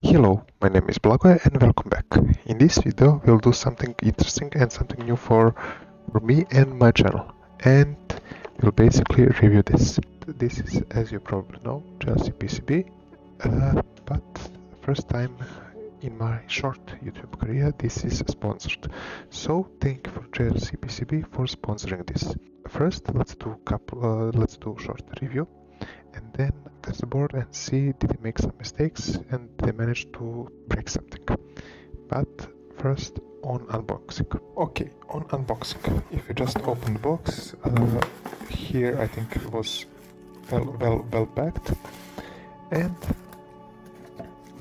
Hello, my name is Blagoje and welcome back. In this video we'll do something interesting and something new for, for me and my channel. And we'll basically review this. This is, as you probably know, JLC PCB, uh, but first time in my short YouTube career this is sponsored. So thank you for JLC PCB for sponsoring this. First let's do a couple uh, let's do short review and then test the board and see did they make some mistakes and they managed to break something. But first on unboxing. Okay on unboxing. If you just open the box uh, here I think it was well well well packed. And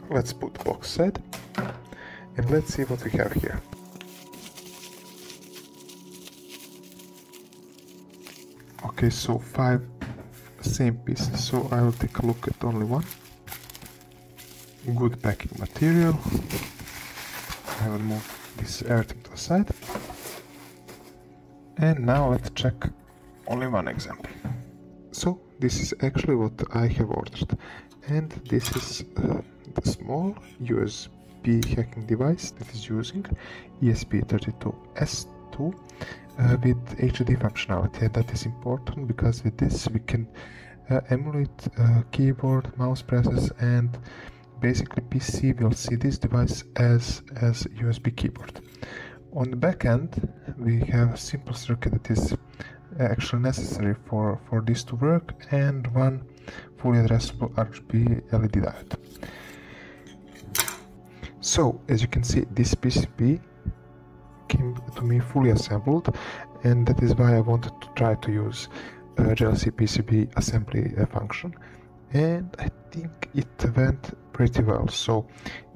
let's put the box aside and let's see what we have here. Okay so five same piece so I will take a look at only one. Good packing material. I will move this everything to the side. And now let's check only one example. So this is actually what I have ordered. And this is uh, the small USB hacking device that is using ESP32S2 uh, with HD functionality that is important because with this we can uh, emulate uh, keyboard, mouse presses and basically PC will see this device as, as USB keyboard. On the back end we have a simple circuit that is actually necessary for, for this to work and one fully addressable RGB LED diode. So as you can see this PCB to me fully assembled and that is why I wanted to try to use uh, JLC PCB assembly uh, function. And I think it went pretty well. So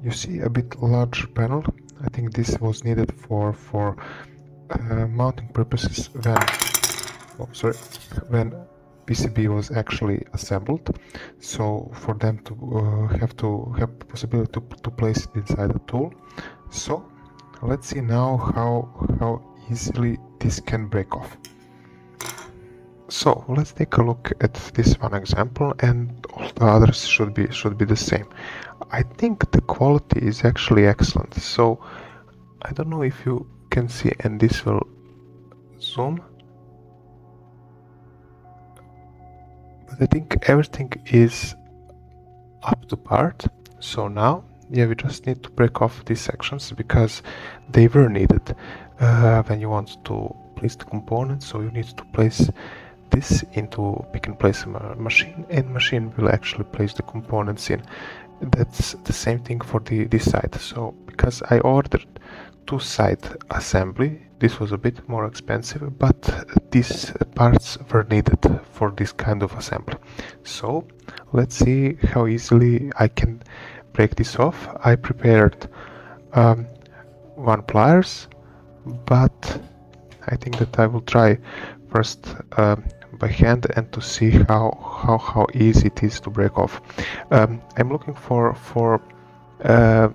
you see a bit larger panel. I think this was needed for for uh, mounting purposes when oh, sorry when PCB was actually assembled. So for them to uh, have to have possibility to, to place it inside the tool. So let's see now how how easily this can break off. So let's take a look at this one example and all the others should be should be the same. I think the quality is actually excellent. So i don't know if you can see and this will zoom but i think everything is up to part so now yeah we just need to break off these sections because they were needed. Uh, when you want to place the components so you need to place this into pick and place machine and machine will actually place the components in. That's the same thing for the this side. So because I ordered two side assembly this was a bit more expensive but these parts were needed for this kind of assembly. So let's see how easily I can break this off, I prepared um, one pliers, but I think that I will try first um, by hand and to see how how how easy it is to break off. Um, I'm looking for for uh,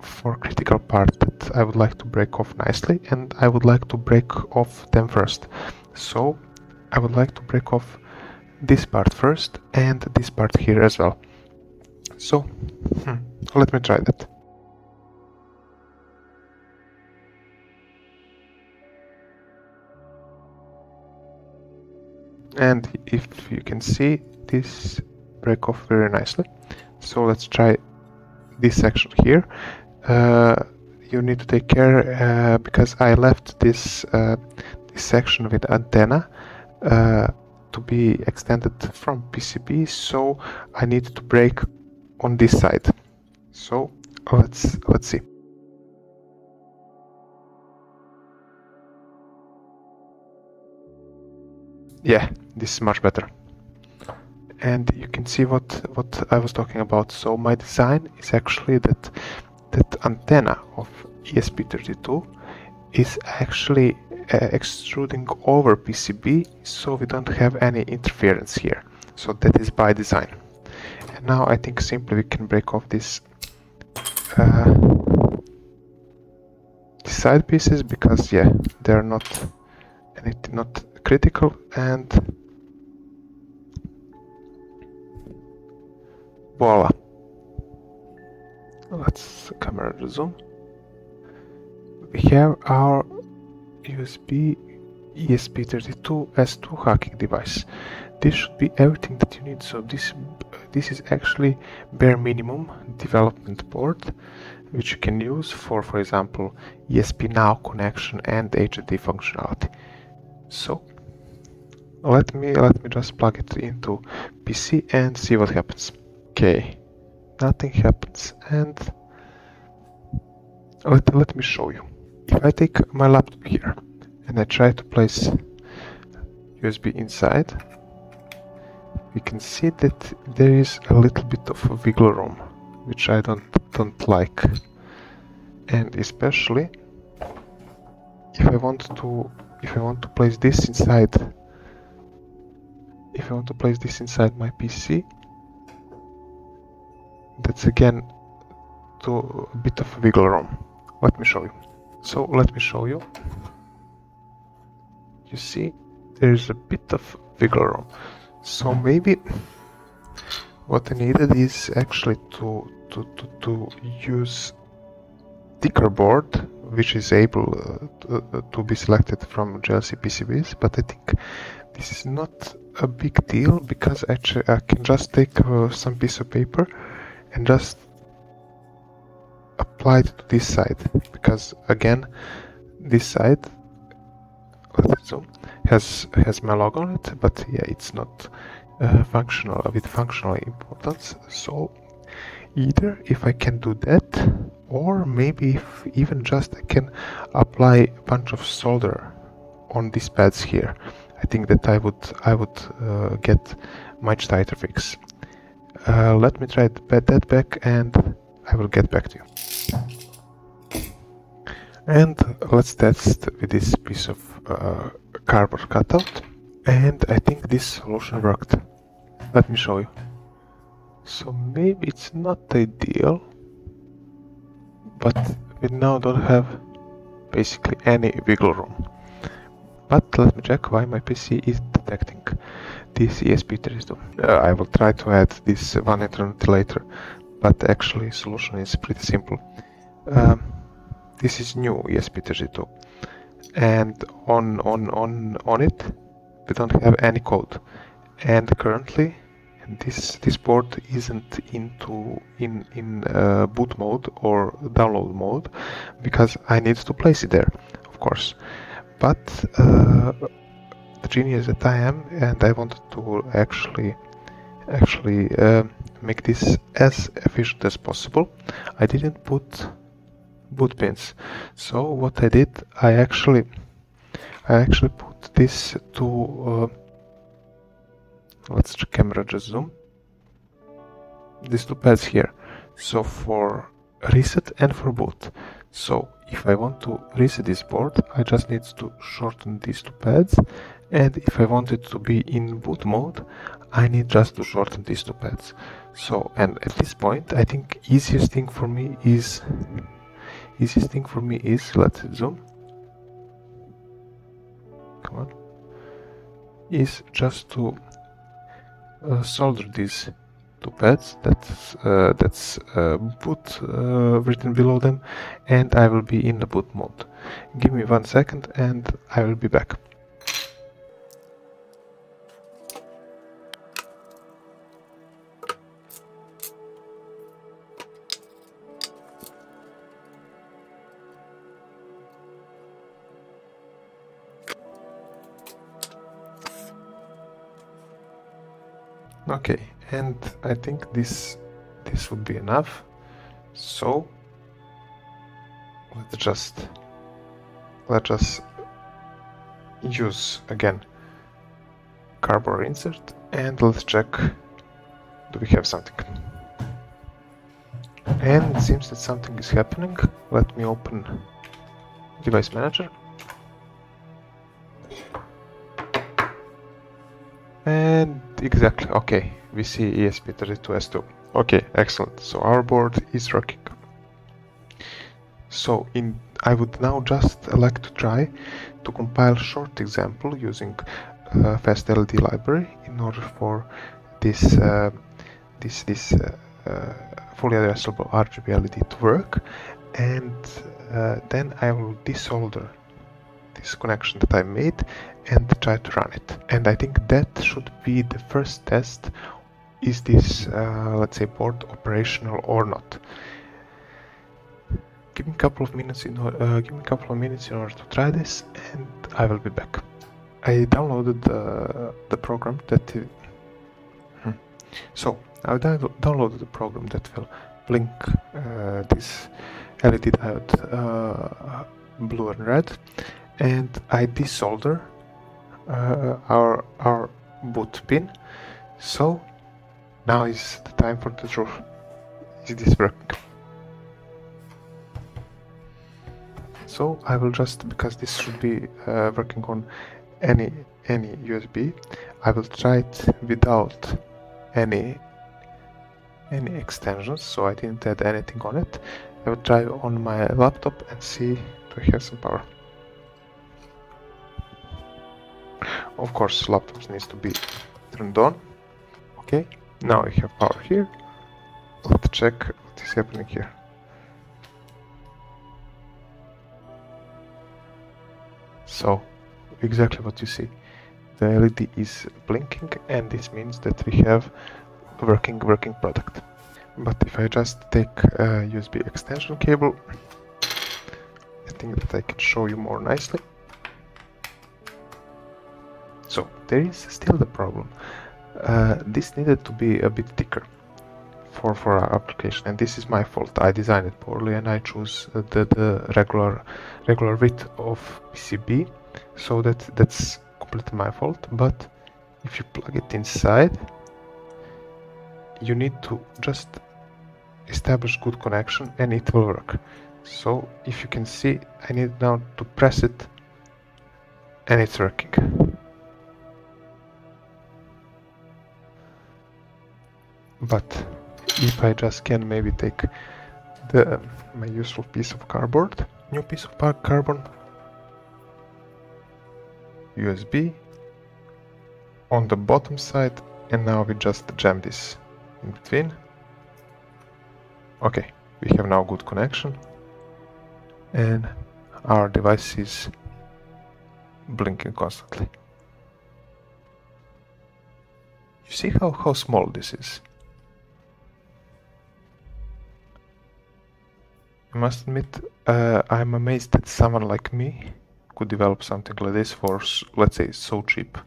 for critical part that I would like to break off nicely, and I would like to break off them first. So I would like to break off this part first and this part here as well. So, hmm, let me try that. And if you can see, this break off very nicely. So let's try this section here. Uh, you need to take care uh, because I left this uh, this section with antenna uh, to be extended from PCB, so I need to break on this side. So let's let's see. Yeah, this is much better. And you can see what what I was talking about. So my design is actually that that antenna of ESP32 is actually uh, extruding over PCB so we don't have any interference here. So that is by design now I think simply we can break off this uh, side pieces because yeah they're not anything not critical and voila. Let's camera zoom. We have our USB ESP32S2 hacking device. This should be everything that you need so this this is actually bare minimum development board which you can use for for example ESP now connection and HDD functionality. So let me let me just plug it into PC and see what happens. Okay nothing happens and let, let me show you. If I take my laptop here and I try to place USB inside we can see that there is a little bit of wiggle room which I don't don't like. And especially if I want to if I want to place this inside if I want to place this inside my PC that's again to a bit of wiggle room. Let me show you. So let me show you. You see there's a bit of wiggle room so maybe what I needed is actually to to, to, to use thicker board which is able uh, to, uh, to, be selected from JLC PCBs but I think this is not a big deal because actually I can just take uh, some piece of paper and just apply it to this side because again this side zoom has has my logo on it but yeah it's not uh, functional with functional importance. So either if I can do that or maybe if even just I can apply a bunch of solder on these pads here I think that I would I would uh, get much tighter fix. Uh, let me try to pad that back and I will get back to you. And let's test with this piece of uh, cardboard cutout and I think this solution worked let me show you so maybe it's not ideal but we now don't have basically any wiggle room. But let me check why my PC is detecting this ESP32. Uh, I will try to add this one eternity later, but actually solution is pretty simple. Um, this is new ESP32 and on, on, on, on it we don't have any code and currently this this board isn't into in in uh, boot mode or download mode because I need to place it there, of course. But uh, the genius that I am, and I wanted to actually actually uh, make this as efficient as possible. I didn't put boot pins. So what I did, I actually I actually put this to uh, let's camera just zoom. These two pads here. So for reset and for boot. So if I want to reset this board I just need to shorten these two pads. And if I want it to be in boot mode I need just to shorten these two pads. So and at this point I think easiest thing for me is easiest thing for me is let's zoom. Come on. Is just to uh, solder these two pads. That's uh, that's uh, boot uh, written below them. And I will be in the boot mode. Give me one second and I will be back okay and I think this this would be enough. So let's just let us use again cardboard insert and let's check do we have something? And it seems that something is happening let me open device manager and exactly okay. We see ESP32S2 okay excellent. So our board is working so in I would now just like to try to compile short example using uh, FastLED library in order for this uh, this this uh, uh, fully addressable RGB LED to work. And uh, then I will desolder this connection that I made and try to run it. And I think that should be the first test. Is this, uh, let's say, board operational or not? Give me a couple of minutes in uh, give me a couple of minutes in order to try this, and I will be back. I downloaded the the program that. Hmm. So I downloaded the program that will blink uh, this LED diode uh, blue and red, and I desolder uh, our our boot pin. So now is the time for the truth. Is this working? So I will just because this should be uh, working on any any USB. I will try it without any any extensions. So I didn't add anything on it. I will try on my laptop and see to have some power. Of course, laptops needs to be turned on. Okay, now we have power here. Let's check what is happening here. So, exactly what you see. The LED is blinking and this means that we have working working product. But if I just take a USB extension cable, I think that I can show you more nicely. So there is still the problem. Uh, this needed to be a bit thicker for, for our application. And this is my fault. I designed it poorly and I chose the, the regular regular width of PCB so that that's completely my fault. But if you plug it inside you need to just establish good connection and it will work. So if you can see I need now to press it and it's working but if I just can maybe take the my useful piece of cardboard. New piece of carbon USB on the bottom side and now we just jam this in between. Okay we have now good connection. And our device is blinking constantly. You see how, how small this is I must admit uh, I'm amazed that someone like me could develop something like this for let's say so cheap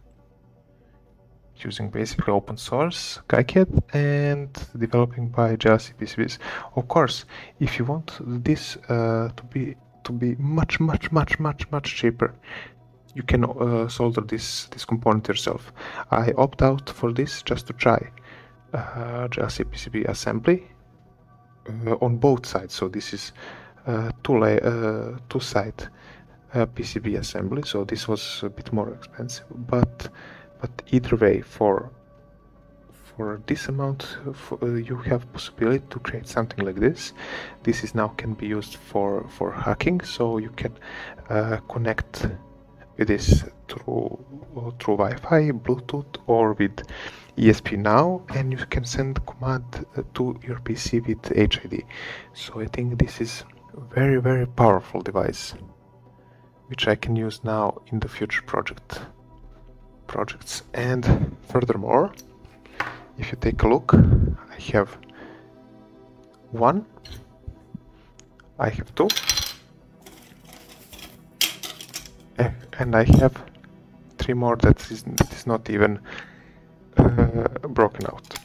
using basically open source KiCad and developing by JLC PCBs. Of course, if you want this uh, to be to be much much much much much cheaper, you can uh, solder this this component yourself. I opt out for this just to try uh, assembly on both sides. So this is uh, two lay uh, two side PCB assembly. So this was a bit more expensive, but but either way for for this amount for, uh, you have possibility to create something like this this is now can be used for for hacking so you can uh, connect with this through uh, through Wi-Fi, Bluetooth, or with ESP now, and you can send the command uh, to your PC with HID. So I think this is very very powerful device, which I can use now in the future project projects. And furthermore, if you take a look, I have one, I have two, eh, and I have three more that is, that is not even broken out.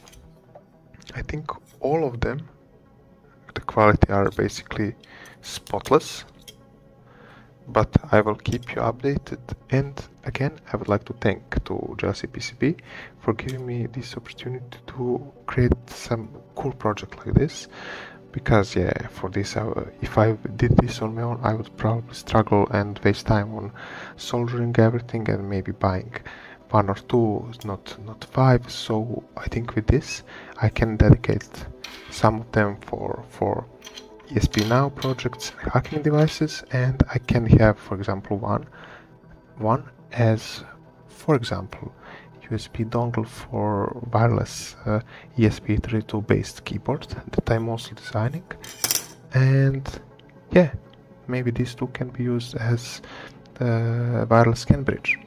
I think all of them, the quality are basically spotless but I will keep you updated and again I would like to thank to JLC PCB for giving me this opportunity to create some cool project like this because yeah for this uh, if I did this on my own I would probably struggle and waste time on soldering everything and maybe buying one or two not not five. So I think with this I can dedicate some of them for for ESP Now projects hacking devices. And I can have for example one one as for example USB dongle for wireless uh, ESP32 based keyboard that I'm also designing. And yeah maybe these two can be used as the wireless CAN bridge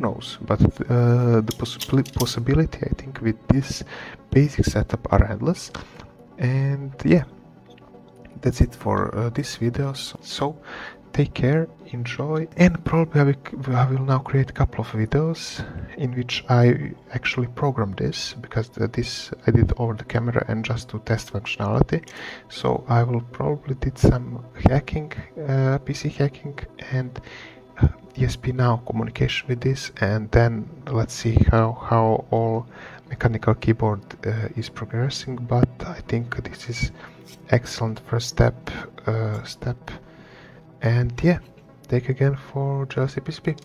knows but uh, the possi possibility I think with this basic setup are endless. And yeah that's it for uh, this video. So take care enjoy and probably I will, I will, now create a couple of videos in which I actually program this because this I did over the camera and just to test functionality. So I will probably did some hacking uh, PC hacking and uh, ESP now communication with this and then let's see how how all mechanical keyboard uh, is progressing but I think this is excellent first step uh, step. And yeah take again for JLC PCB